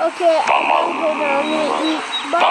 Okay, I'm gonna eat. Bye.